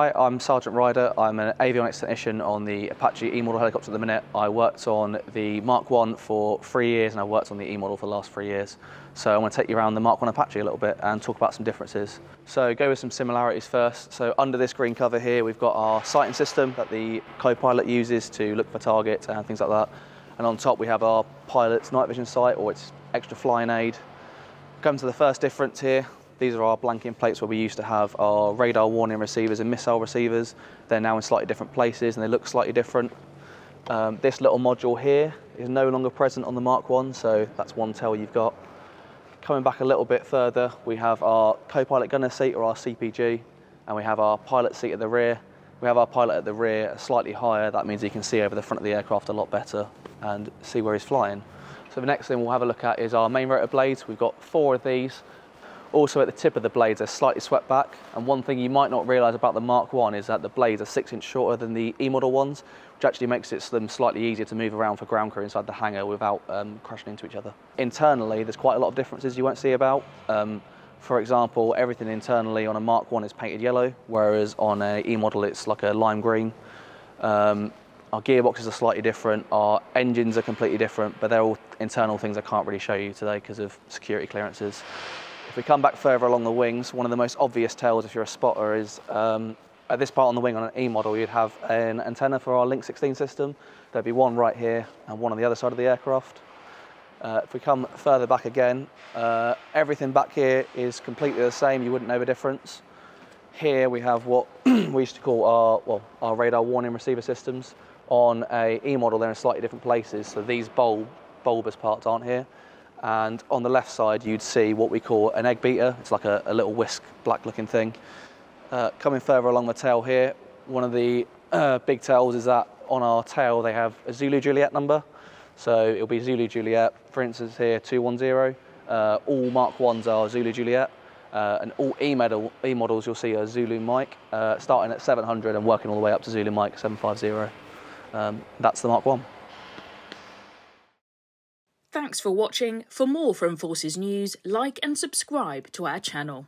Hi, I'm Sergeant Ryder. I'm an avionics technician on the Apache E-model helicopter at the minute. I worked on the Mark 1 for three years and I worked on the E-model for the last three years. So I'm going to take you around the Mark 1 Apache a little bit and talk about some differences. So go with some similarities first. So under this green cover here, we've got our sighting system that the co-pilot uses to look for targets and things like that. And on top we have our pilot's night vision sight or its extra flying aid. Come to the first difference here. These are our blanking plates where we used to have our radar warning receivers and missile receivers. They're now in slightly different places and they look slightly different. Um, this little module here is no longer present on the Mark 1, so that's one tail you've got. Coming back a little bit further, we have our co-pilot gunner seat or our CPG, and we have our pilot seat at the rear. We have our pilot at the rear slightly higher, that means he can see over the front of the aircraft a lot better and see where he's flying. So the next thing we'll have a look at is our main rotor blades. We've got four of these. Also at the tip of the blades, they're slightly swept back. And one thing you might not realise about the Mark 1 is that the blades are six inch shorter than the E-model ones, which actually makes it them slightly easier to move around for ground crew inside the hangar without um, crashing into each other. Internally, there's quite a lot of differences you won't see about. Um, for example, everything internally on a Mark 1 is painted yellow, whereas on a E-model it's like a lime green. Um, our gearboxes are slightly different, our engines are completely different, but they're all internal things I can't really show you today because of security clearances. If we come back further along the wings, one of the most obvious tells if you're a spotter is um, at this part on the wing on an E model, you'd have an antenna for our Link 16 system. There'd be one right here and one on the other side of the aircraft. Uh, if we come further back again, uh, everything back here is completely the same. You wouldn't know the difference. Here we have what we used to call our, well, our radar warning receiver systems. On a E model, they're in slightly different places. So these bulb, bulbous parts aren't here. And on the left side, you'd see what we call an egg beater. It's like a, a little whisk, black looking thing. Uh, coming further along the tail here, one of the uh, big tails is that on our tail, they have a Zulu Juliet number. So it'll be Zulu Juliet, for instance here, 210. Uh, all Mark 1s are Zulu Juliet. Uh, and all E, model, e models you'll see are Zulu Mike, uh, starting at 700 and working all the way up to Zulu Mike 750. Um, that's the Mark 1. Thanks for watching. For more from Forces News, like and subscribe to our channel.